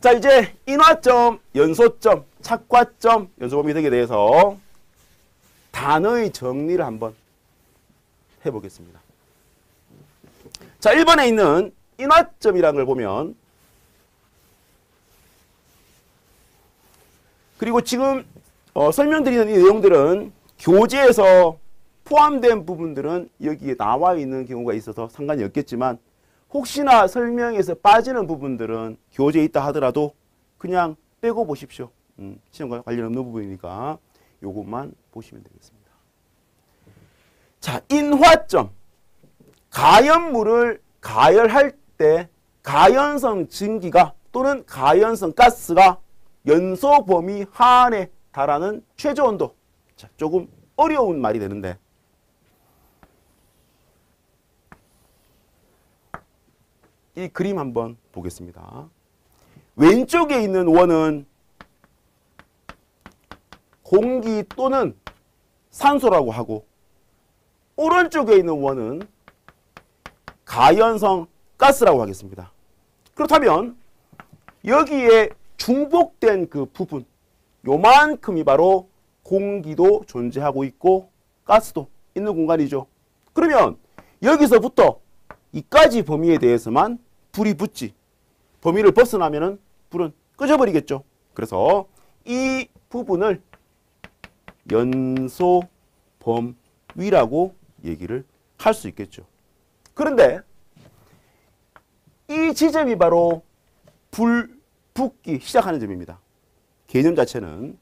자 이제 인화점, 연소점, 착과점, 연소범 이득에 대해서 단어의 정리를 한번 해보겠습니다. 자 1번에 있는 인화점이라는 걸 보면 그리고 지금 어, 설명드리는 이 내용들은 교재에서 포함된 부분들은 여기에 나와 있는 경우가 있어서 상관이 없겠지만 혹시나 설명에서 빠지는 부분들은 교재에 있다 하더라도 그냥 빼고 보십시오. 음, 시험과 관련 없는 부분이니까 요것만 보시면 되겠습니다. 자, 인화점. 가연물을 가열할 때 가연성 증기가 또는 가연성 가스가 연소 범위 하안에 달하는 최저 온도. 자, 조금 어려운 말이 되는데 이 그림 한번 보겠습니다. 왼쪽에 있는 원은 공기 또는 산소라고 하고 오른쪽에 있는 원은 가연성 가스라고 하겠습니다. 그렇다면 여기에 중복된 그 부분 요만큼이 바로 공기도 존재하고 있고 가스도 있는 공간이죠. 그러면 여기서부터 이까지 범위에 대해서만 불이 붙지 범위를 벗어나면 은 불은 꺼져버리겠죠. 그래서 이 부분을 연소 범위라고 얘기를 할 수 있겠죠. 그런데 이 지점이 바로 불 붙기 시작하는 점입니다. 개념 자체는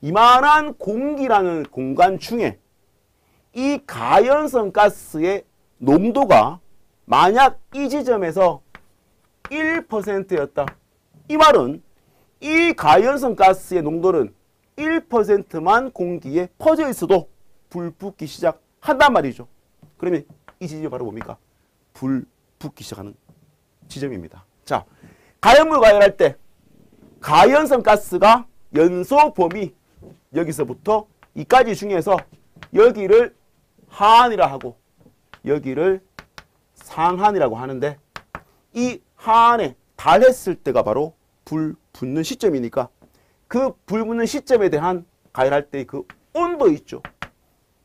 이만한 공기라는 공간 중에 이 가연성 가스의 농도가 만약 이 지점에서 1%였다. 이 말은 이 가연성 가스의 농도는 1%만 공기에 퍼져 있어도 불 붙기 시작한단 말이죠. 그러면 이 지점이 바로 뭡니까? 불 붙기 시작하는 지점입니다. 자, 가연물 가열할 때 가연성 가스가 연소 범위 여기서부터 이까지 중에서 여기를 하안이라 하고 여기를 상한이라고 하는데 이 하안에 달했을 때가 바로 불 붙는 시점이니까 그 불 붙는 시점에 대한 가열할 때그 온도 있죠.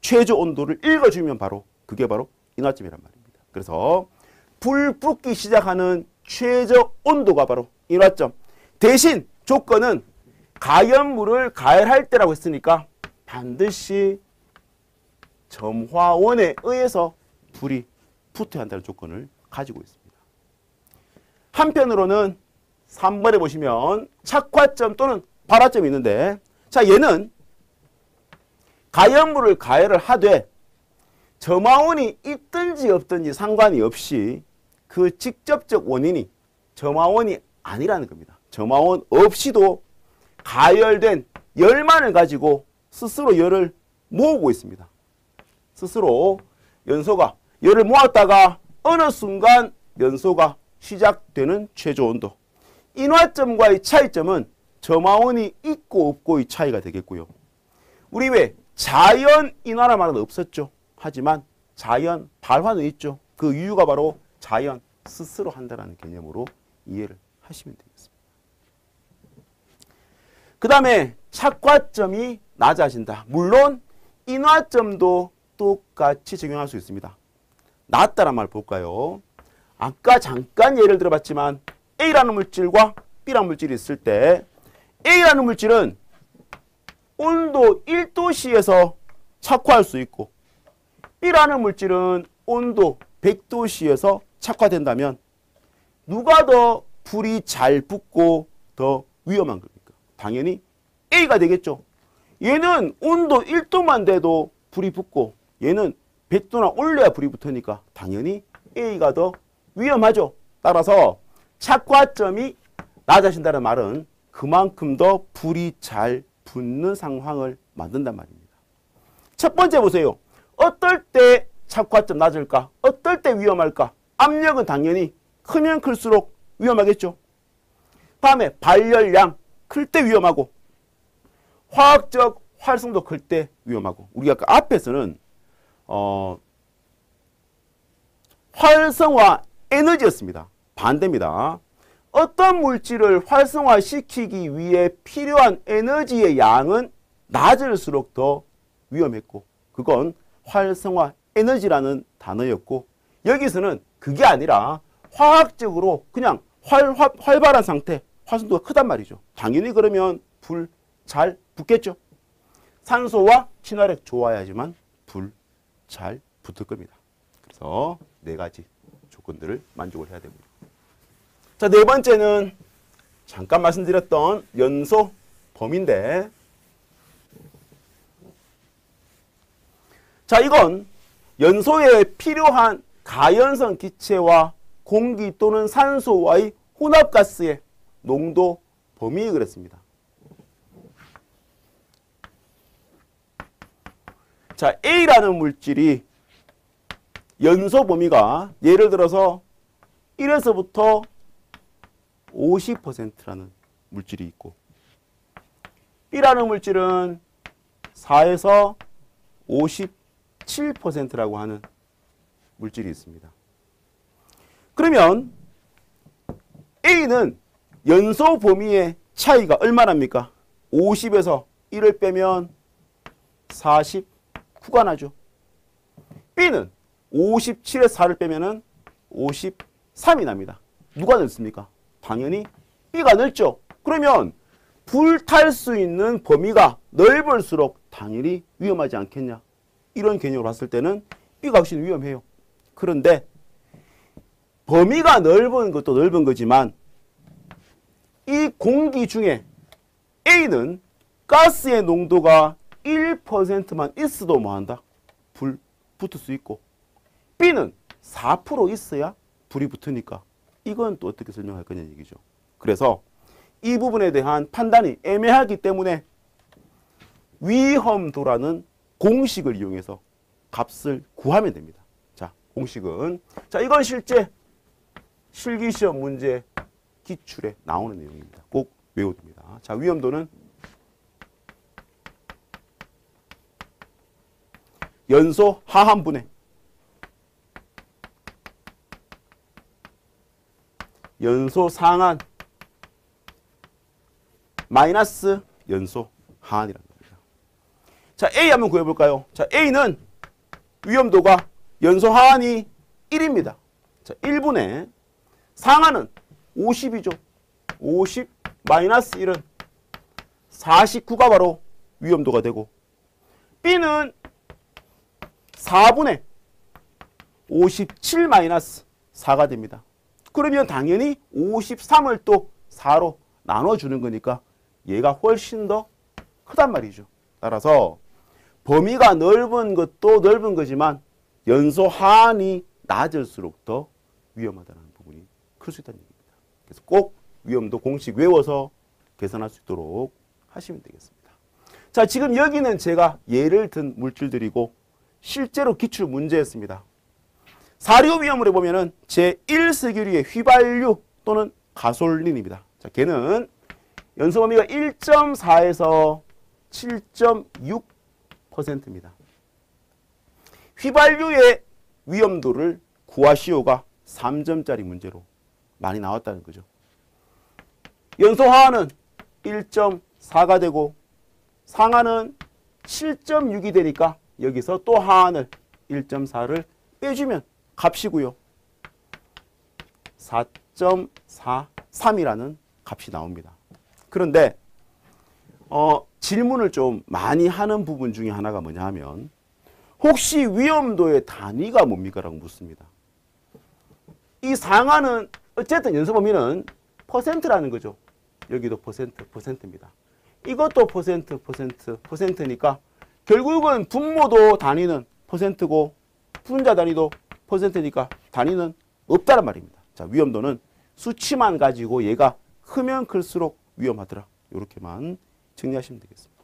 최저 온도를 읽어주면 바로 그게 바로 인화점이란 말입니다. 그래서 불 붙기 시작하는 최저 온도가 바로 인화점. 대신 조건은 가연물을 가열할 때라고 했으니까 반드시 점화원에 의해서 불이 붙어야 한다는 조건을 가지고 있습니다. 한편으로는 3번에 보시면 착화점 또는 발화점이 있는데 자 얘는 가연물을 가열을 하되 점화원이 있든지 없든지 상관이 없이 그 직접적 원인이 점화원이 아니라는 겁니다. 점화원 없이도 가열된 열만을 가지고 스스로 열을 모으고 있습니다. 스스로 연소가 열을 모았다가 어느 순간 연소가 시작되는 최저 온도. 인화점과의 차이점은 점화원이 있고 없고의 차이가 되겠고요. 우리 왜 자연 인화란 말은 없었죠. 하지만 자연 발화는 있죠. 그 이유가 바로 자연 스스로 한다는 개념으로 이해를 하시면 되겠습니다. 그 다음에 착과점이 낮아진다. 물론 인화점도 똑같이 적용할 수 있습니다. 낮다란 말 볼까요? 아까 잠깐 예를 들어봤지만 A라는 물질과 B라는 물질이 있을 때 A라는 물질은 온도 1도씨에서 착화할 수 있고 B라는 물질은 온도 100도씨에서 착화된다면 누가 더 불이 잘 붙고 더 위험한 겁니까? 당연히 A가 되겠죠. 얘는 온도 1도만 돼도 불이 붙고 얘는 100도나 올려야 불이 붙으니까 당연히 A가 더 위험하죠. 따라서 착화점이 낮아진다는 말은 그만큼 더 불이 잘 붙는 상황을 만든단 말입니다. 첫 번째 보세요. 어떨 때 착화점 낮을까? 어떨 때 위험할까? 압력은 당연히 크면 클수록 위험하겠죠. 다음에 발열량 클 때 위험하고 화학적 활성도 클 때 위험하고 우리가 아까 앞에서는 어, 활성화 에너지였습니다. 반대입니다. 어떤 물질을 활성화시키기 위해 필요한 에너지의 양은 낮을수록 더 위험했고 그건 활성화 에너지라는 단어였고 여기서는 그게 아니라 화학적으로 그냥 활, 활, 활발한 상태 활성도가 크단 말이죠. 당연히 그러면 불 잘 붙겠죠. 산소와 친화력 좋아야지만 불 잘 붙을 겁니다. 그래서 네 가지 조건들을 만족을 해야 됩니다. 자, 네 번째는 잠깐 말씀드렸던 연소 범위인데 자, 이건 연소에 필요한 가연성 기체와 공기 또는 산소와의 혼합가스의 농도 범위 그랬습니다. 자, A라는 물질이 연소 범위가 예를 들어서 1에서부터 50%라는 물질이 있고 B라는 물질은 4에서 57%라고 하는 물질이 있습니다. 그러면 A는 연소 범위의 차이가 얼마납니까? 50에서 1을 빼면 49가 나죠. B는 57에서 4를 빼면 53이 납니다. 누가 넓습니까? 당연히 B가 넓죠. 그러면 불탈 수 있는 범위가 넓을수록 당연히 위험하지 않겠냐. 이런 개념으로 봤을 때는 B가 훨씬 위험해요. 그런데 범위가 넓은 것도 넓은 거지만 이 공기 중에 A는 가스의 농도가 1%만 있어도 뭐한다? 불 붙을 수 있고 B는 4% 있어야 불이 붙으니까 이건 또 어떻게 설명할 거냐 얘기죠. 그래서 이 부분에 대한 판단이 애매하기 때문에 위험도라는 공식을 이용해서 값을 구하면 됩니다. 자, 공식은 자, 이건 실제 실기시험 문제 기출에 나오는 내용입니다. 꼭 외워둡니다. 자, 위험도는 연소 하한분의 연소 상한 마이너스 연소 하한이라는 겁니다. 자, A 한번 구해볼까요? 자, A는 위험도가 연소 하한이 1입니다. 자, 1분의 상한은 50이죠. 50 마이너스 1은 49가 바로 위험도가 되고 B는 4분의 57 마이너스 4가 됩니다. 그러면 당연히 53을 또 4로 나눠주는 거니까 얘가 훨씬 더 크단 말이죠. 따라서 범위가 넓은 것도 넓은 거지만 연소 하한이 낮을수록 더 위험하다는 부분이 클 수 있다는 얘기입니다. 그래서 꼭 위험도 공식 외워서 계산할 수 있도록 하시면 되겠습니다. 자, 지금 여기는 제가 예를 든 물질들이고 실제로 기출 문제였습니다. 사료 위험을 해보면은 제1세균류의 휘발유 또는 가솔린입니다. 자, 걔는 연소 범위가 1.4에서 7.6%입니다. 휘발유의 위험도를 구하시오가 3점짜리 문제로 많이 나왔다는 거죠. 연소 하한은 1.4가 되고 상한은 7.6이 되니까 여기서 또 하한을 1.4를 빼주면 값이고요. 4.43이라는 값이 나옵니다. 그런데 어, 질문을 좀 많이 하는 부분 중에 하나가 뭐냐 하면 혹시 위험도의 단위가 뭡니까? 라고 묻습니다. 이 상한은 어쨌든 연소 범위는 퍼센트라는 거죠. 여기도 퍼센트, 퍼센트입니다. 이것도 퍼센트, 퍼센트, 퍼센트니까 결국은 분모도 단위는 퍼센트고 분자 단위도 퍼센트니까 단위는 없다란 말입니다. 자, 위험도는 수치만 가지고 얘가 크면 클수록 위험하더라. 이렇게만 정리하시면 되겠습니다.